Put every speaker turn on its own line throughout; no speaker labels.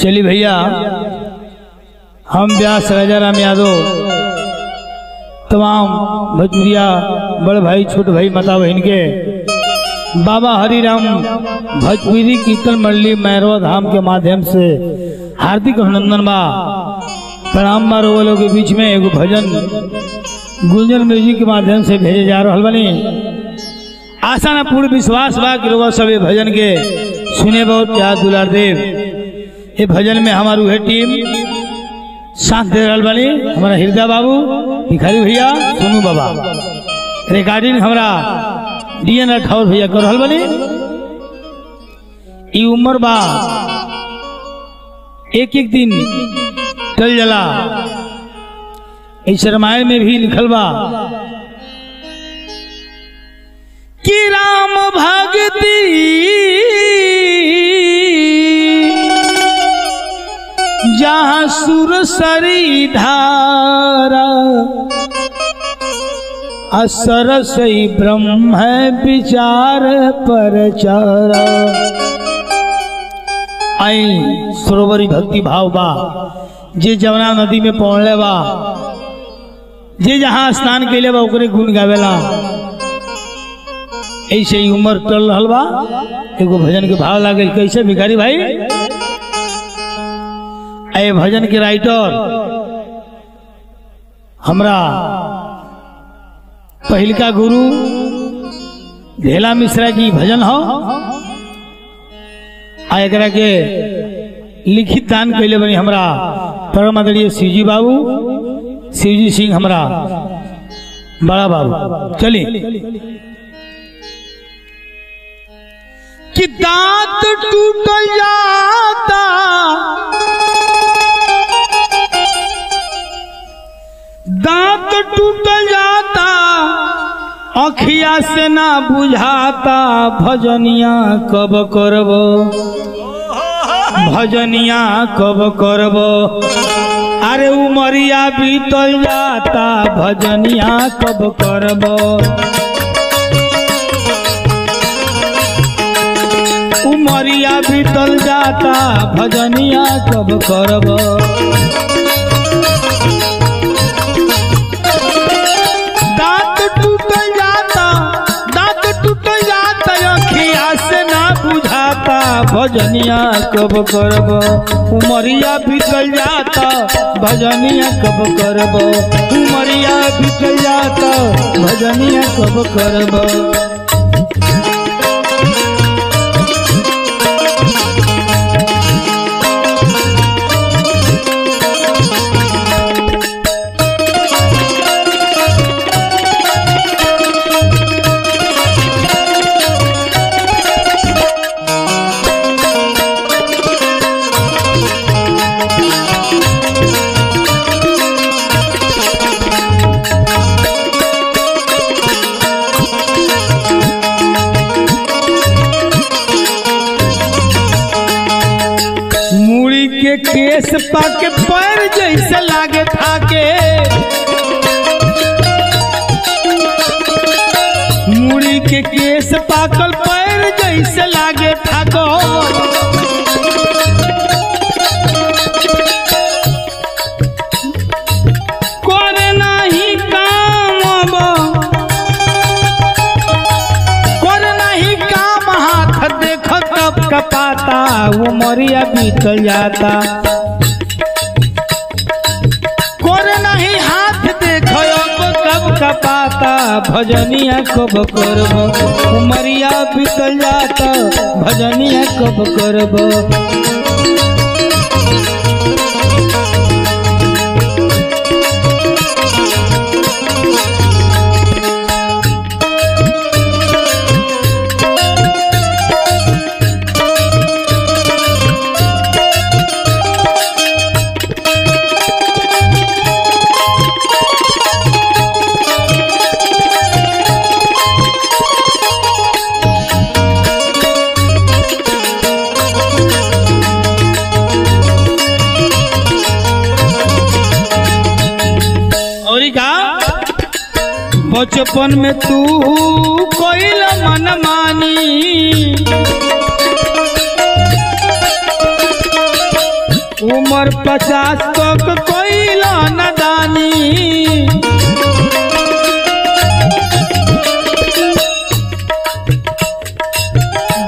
चलिए भैया, हम व्यास राजा राम यादव, तमाम भजपुरिया बड़ भाई, छोट भाई, माता बहन के, बाबा हरिराम भोजपुरी कीर्तन मंडली मैरवा धाम के माध्यम से हार्दिक अभिनंदन बा। प्रणाम रोग के बीच में, एगो भजन गुंजन म्यूज़िक के माध्यम से भेजे जा रहा बनी। आशा न पूर्ण विश्वास बा कि रोग सब भजन के सुने बहुत प्यार दुलार देव। ये भजन में हमारू है टीम। साथ दे रहा बनी हमारा हृदय बाबू, भिखारी भैया, सोनू बाबा। रिकॉर्डिंग हमारा डीएन राठौर भैया कर रहल बनी। ई उम्र बा एक एक दिन टल जला। इस रामायण में भी लिखल बा कि राम भगती जहाँ सुर सरी धारा, असर सही ब्रह्म है विचार पर चारा आई सरोवरी भक्ति भाव बा। जे जमुना नदी में पहुंचले बा, जे जहाँ स्नान कैले बा, ओकरे गुण गावेला। ऐसे ही उम्र टल रहल बा। एगो भजन के भाव लागल, कैसे भिखारी भाई? ए भजन के राइटर, हमरा पहिलका गुरु ढेला मिश्रा की भजन हो। आ एकरा के लिखित दान कैले बनी हमरा परम आदरणीय शिवजी बाबू, शिवजी सिंह हमरा, बड़ा बाबू। चली। कि दांत टूट जाता। दांत टूट जाता, अखिया से ना बुझाता, भजनिया कब करब? भजनिया कब करब? अरे उमरिया बीतल जाता, भजनिया कब करब? उमरिया बीतल जाता, भजनिया कब करब। दांत टूट जाता, दांत टूट जाता बुझाता, भजनिया कब करब? उमरिया बीतल जाता, भजनिया कब करब? उमरिया बीतल जाता, भजनिया कब करब? के केस पाके पैर जैसे लागे थाके मुड़ी के केस पाकल पैर जैसे लागे थाको कपाता वो मरिया बीतल जाता। हाथ कपाता। भजनिया कब करब, उमरिया बीतल जाता। भजनिया कब करब। बचपन में तू कोयल मन मानी। उम्र पचास तक कोयल नदानी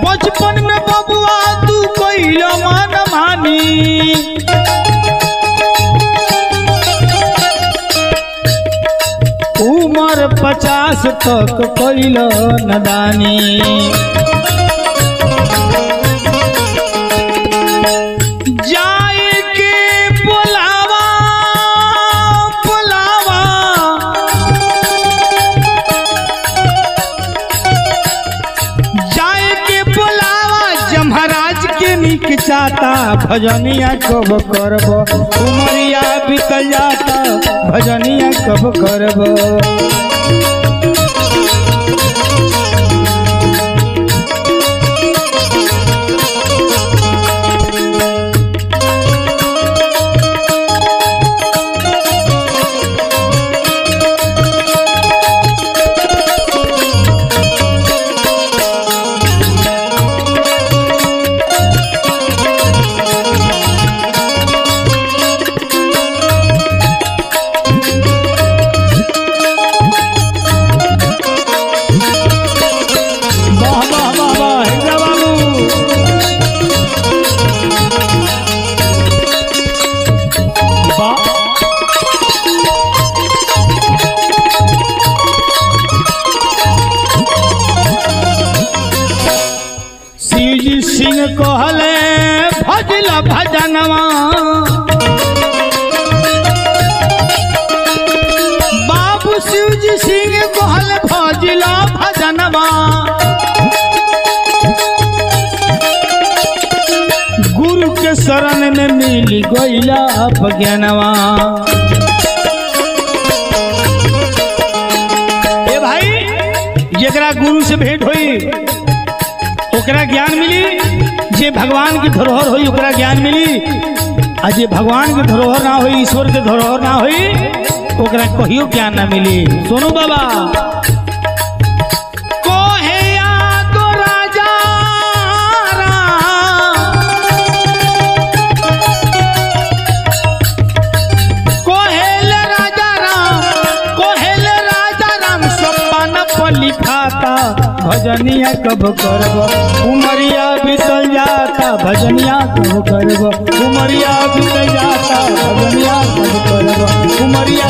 बचपन में बबुआ तू कोयल मन मानी। पचास तक कोइला नदानी। जाए के बुलावा जाए के बुलावा जमहराज के निक चाता भजनिया कब करब? उमरिया बीतल जाता भजनिया कब करब? कहले, भजल भजनवा। बाबू शिव जी सिंह कहले, भजल भजनवा। गुरु के शरण में मिल गईला ज्ञानवा भाई, जेकरा गुरु से भेंट हुई ज्ञान मिली? भगवान की धरोहर हुई, ओकरा ज्ञान मिली। आज जे भगवान की धरोहर ना होई, ईश्वर के धरोहर ना हुई, ओकरा कहियो ज्ञान ना मिली। सुनो बाबा। कोहे यादो राजा, राम। जाता भजनिया तू करब उमरिया बीत जाता भजनिया तू करब उमरिया